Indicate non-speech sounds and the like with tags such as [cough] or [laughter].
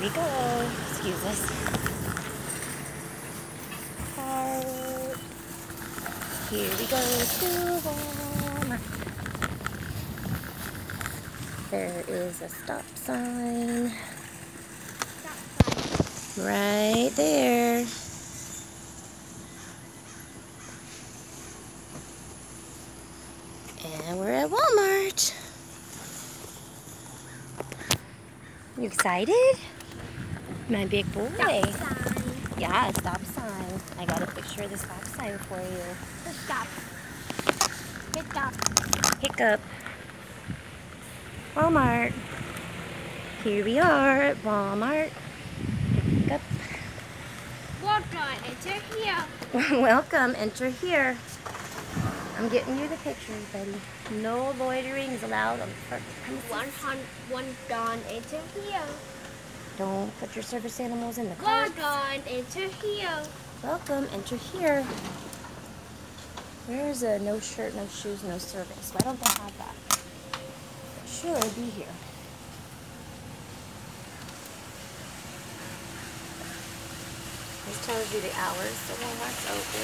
we go. Excuse us. Here we go to. There is a stop sign. Right there. And we're at Walmart. You excited? My big boy. Yeah, stop sign. I got a picture of the stop sign for you. Stop. Stop. Hiccup. Walmart. Here we are at Walmart. Hiccup. On. Enter here. [laughs] Welcome. Enter here. I'm getting you the pictures, buddy. No loitering is allowed on the premises. One hundred. One gone. Enter here. Don't put your service animals in the car. Walk on. Enter here. Welcome. Enter here. Where's a no shirt, no shoes, no service? Why don't they have that? It should be here. This tells you the hours, so Walmart's open.